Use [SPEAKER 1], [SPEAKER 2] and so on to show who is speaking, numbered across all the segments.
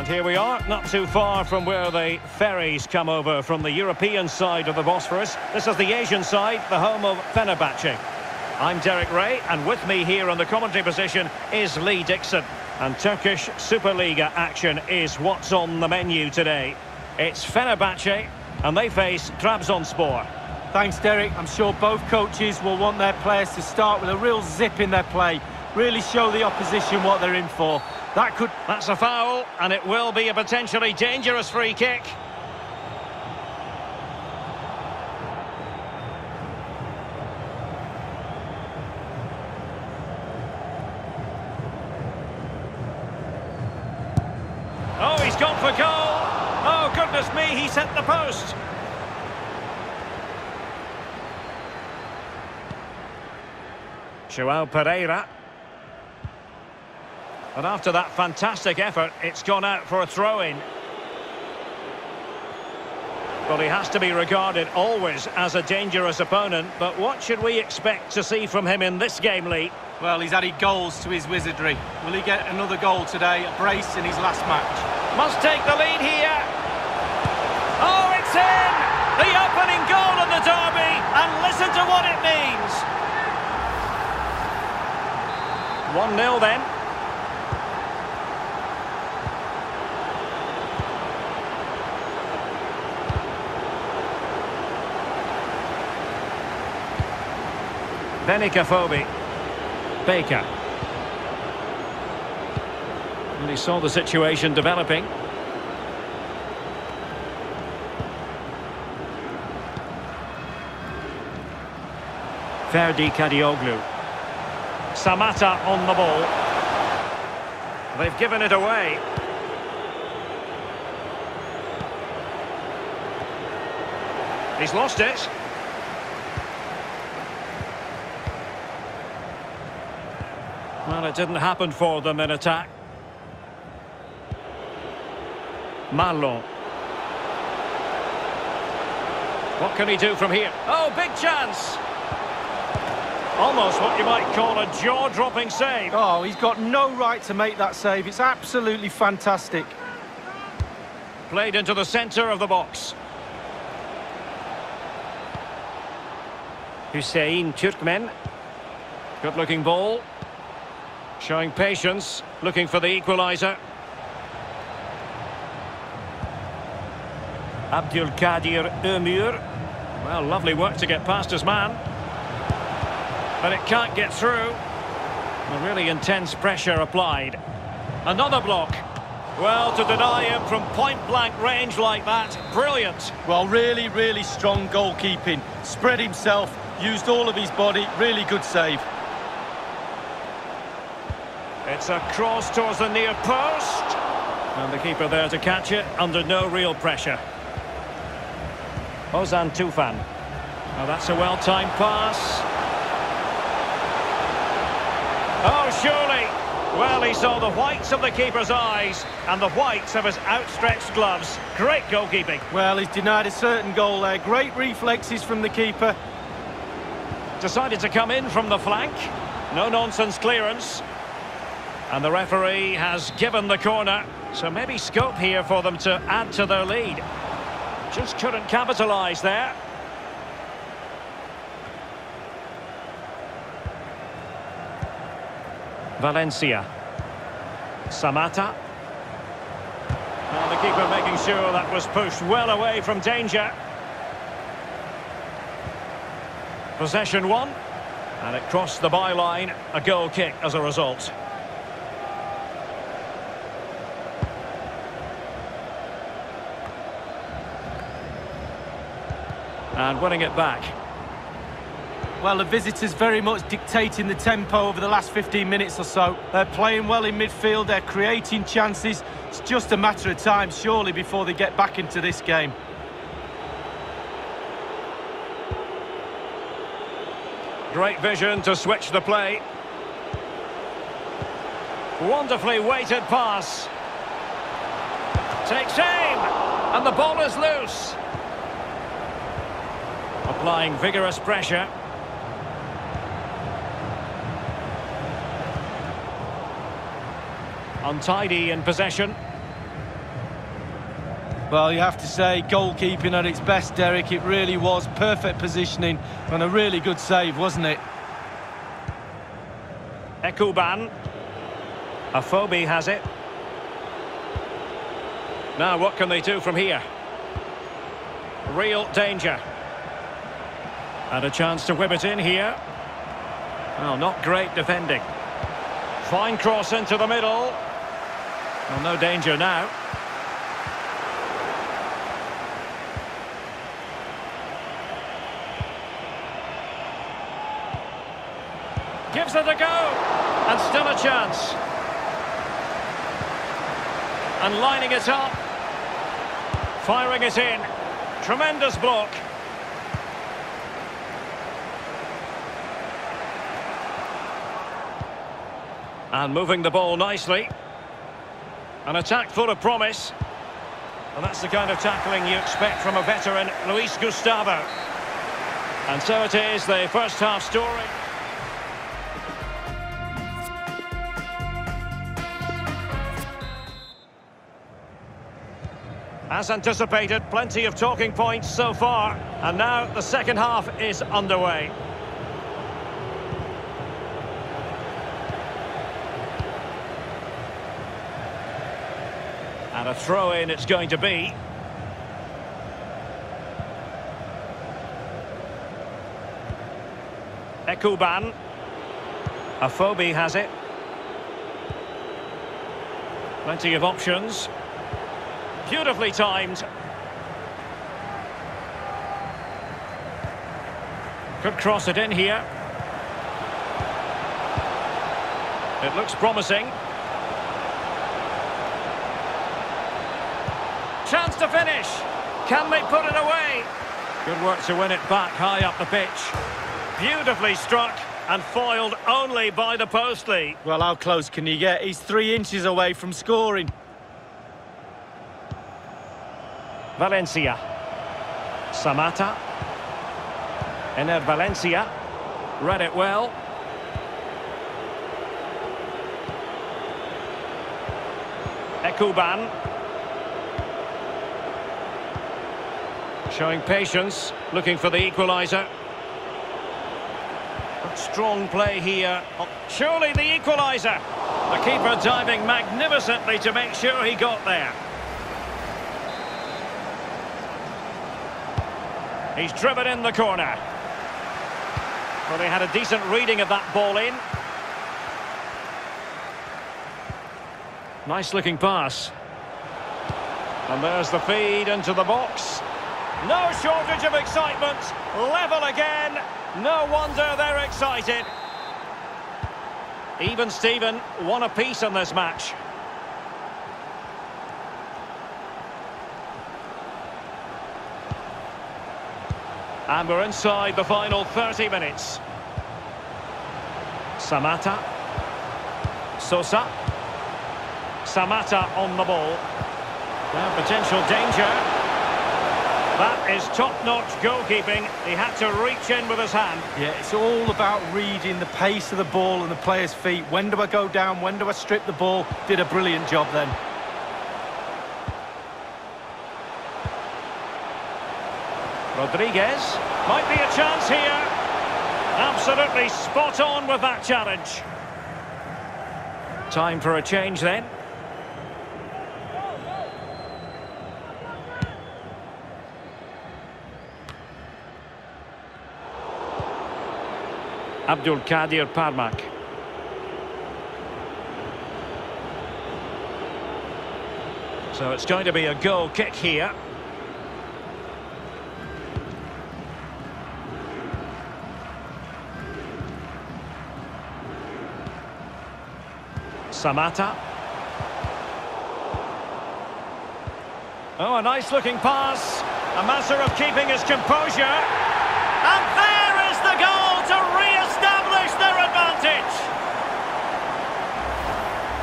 [SPEAKER 1] And here we are, not too far from where the ferries come over from the European side of the Bosphorus. This is the Asian side, the home of Fenerbahce. I'm Derek Ray, and with me here on the commentary position is Lee Dixon. And Turkish Superliga action is what's on the menu today. It's Fenerbahce, and they face Trabzonspor.
[SPEAKER 2] Thanks, Derek. I'm sure both coaches will want their players to start with a real zip in their play. Really show the opposition what they're in for. That could...
[SPEAKER 1] That's a foul, and it will be a potentially dangerous free kick. Oh, he's gone for goal. Oh, goodness me, he's hit the post. Joao Pereira. And after that fantastic effort, it's gone out for a throw-in. Well, he has to be regarded always as a dangerous opponent, but what should we expect to see from him in this game, Lee?
[SPEAKER 2] Well, he's added goals to his wizardry. Will he get another goal today, a brace in his last match?
[SPEAKER 1] Must take the lead here. Oh, it's in! The opening goal of the derby, and listen to what it means. 1-0 then. Phoebe. Baker. And he saw the situation developing. Ferdi Kadioglu. Samatta on the ball. They've given it away. He's lost it. Well, it didn't happen for them in attack. Malo. What can he do from here? Oh, big chance! Almost what you might call a jaw-dropping save.
[SPEAKER 2] Oh, he's got no right to make that save. It's absolutely fantastic.
[SPEAKER 1] Played into the centre of the box. Hüseyin Türkmen. Good-looking ball. Showing patience, looking for the equaliser. Abdulkadir Ömür. Well, lovely work to get past his man. But it can't get through. A really intense pressure applied. Another block. Well, to deny him from point-blank range like that, brilliant.
[SPEAKER 2] Well, really, really strong goalkeeping. Spread himself, used all of his body. Really good save.
[SPEAKER 1] It's a cross towards the near post. And the keeper there to catch it under no real pressure. Ozan Tufan. Oh, that's a well-timed pass. Oh, surely. Well, he saw the whites of the keeper's eyes and the whites of his outstretched gloves. Great goalkeeping.
[SPEAKER 2] Well, he's denied a certain goal there. Great reflexes from the keeper.
[SPEAKER 1] Decided to come in from the flank. No-nonsense clearance. And the referee has given the corner. So maybe scope here for them to add to their lead. Just couldn't capitalise there. Valencia. Samatta. And the keeper making sure that was pushed well away from danger. Possession one. And it crossed the byline. A goal kick as a result. And winning it back.
[SPEAKER 2] Well, the visitors very much dictating the tempo over the last 15 minutes or so. They're playing well in midfield, they're creating chances. It's just a matter of time, surely, before they get back into this game.
[SPEAKER 1] Great vision to switch the play. Wonderfully weighted pass. Takes aim, and the ball is loose. Applying vigorous pressure. Untidy in possession.
[SPEAKER 2] Well, you have to say, goalkeeping at its best, Derek. It really was perfect positioning and a really good save, wasn't it?
[SPEAKER 1] Ekuban. Afobe has it. Now, what can they do from here? Real danger. And a chance to whip it in here. Well, not great defending. Fine cross into the middle. Well, no danger now. Gives it a go. And still a chance. And lining it up. Firing it in. Tremendous block. And moving the ball nicely. An attack full of promise. And that's the kind of tackling you expect from a veteran, Luiz Gustavo. And so it is, the first half story. As anticipated, plenty of talking points so far. And now the second half is underway. And a throw-in it's going to be. Ekuban. Afobe has it. Plenty of options. Beautifully timed. Could cross it in here. It looks promising. Chance to finish. Can they put it away? Good work to win it back high up the pitch. Beautifully struck and foiled only by the post Lee.
[SPEAKER 2] Well, how close can you get? He's three inches away from scoring.
[SPEAKER 1] Valencia. Samatta. Enner Valencia. Read it well. Ekuban. Showing patience, looking for the equaliser. Strong play here. Surely the equaliser. The keeper diving magnificently to make sure he got there. He's driven in the corner. Well, they had a decent reading of that ball in. Nice looking pass. And there's the feed into the box. No shortage of excitement. Level again. No wonder they're excited. Even Steven, one apiece in this match. And we're inside the final 30 minutes. Samatta. Sosa. Samatta on the ball. Now potential danger. That is top-notch goalkeeping. He had to reach in with his hand.
[SPEAKER 2] Yeah, it's all about reading the pace of the ball and the player's feet. When do I go down? When do I strip the ball? Did a brilliant job then.
[SPEAKER 1] Rodriguez. Might be a chance here. Absolutely spot on with that challenge. Time for a change then. Abdulkadir Parmak. So it's going to be a goal kick here. Samatta. Oh, a nice looking pass. A matter of keeping his composure. And there is the goal to re-establish their advantage.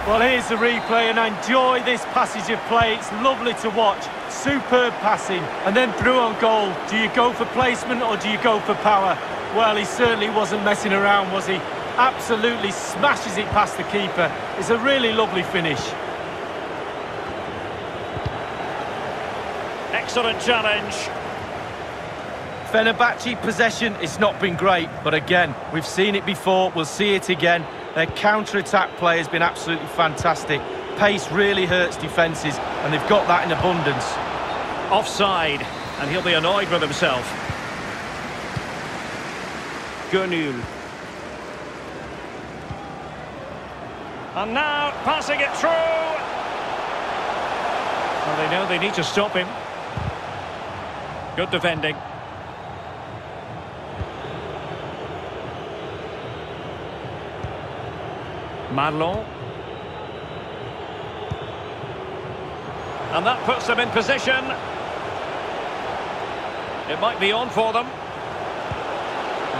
[SPEAKER 2] Well, here's the replay, and I enjoy this passage of play. It's lovely to watch. Superb passing. And then through on goal. Do you go for placement or do you go for power? Well, he certainly wasn't messing around, was he? absolutely smashes it past the keeper. It's a really lovely finish.
[SPEAKER 1] Excellent challenge.
[SPEAKER 2] Fenerbahce possession, it's not been great, but again, we've seen it before, we'll see it again. Their counter-attack play has been absolutely fantastic. Pace really hurts defences, and they've got that in abundance.
[SPEAKER 1] Offside, and he'll be annoyed with himself. Gönül. And now, passing it through. Well, they know they need to stop him. Good defending. Marlon. And that puts them in position. It might be on for them.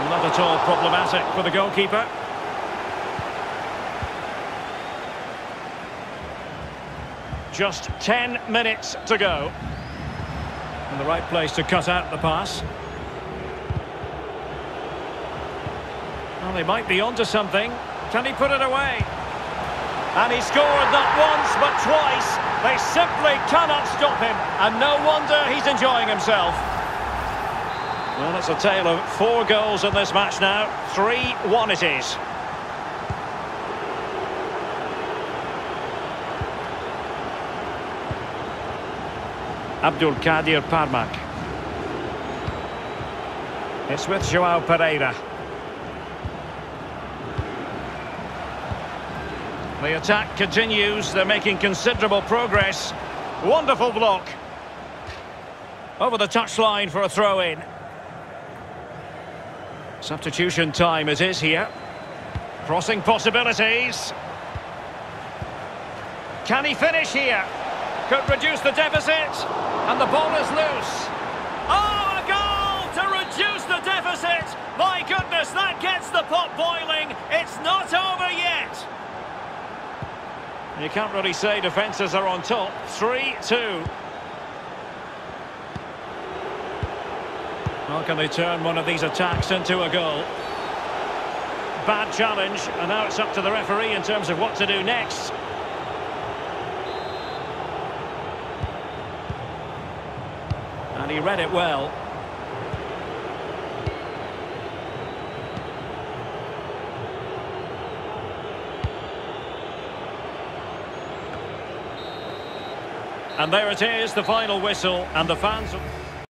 [SPEAKER 1] Not at all problematic for the goalkeeper. Just 10 minutes to go. And the right place to cut out the pass. Well, they might be onto something. Can he put it away? And he scored not once but twice. They simply cannot stop him. And no wonder he's enjoying himself. Well, it's a tale of four goals in this match now. 3-1 it is. Abdulkadir Parmak. It's with Joao Pereira. The attack continues. They're making considerable progress. Wonderful block. Over the touchline for a throw-in. Substitution time it is here. Crossing possibilities. Can he finish here? Could reduce the deficit. And the ball is loose. Oh, a goal to reduce the deficit. My goodness, that gets the pot boiling. It's not over yet. You can't really say defences are on top. 3-2. Well, can they turn one of these attacks into a goal? Bad challenge, and now it's up to the referee in terms of what to do next. And he read it well. And there it is, the final whistle, and the fans...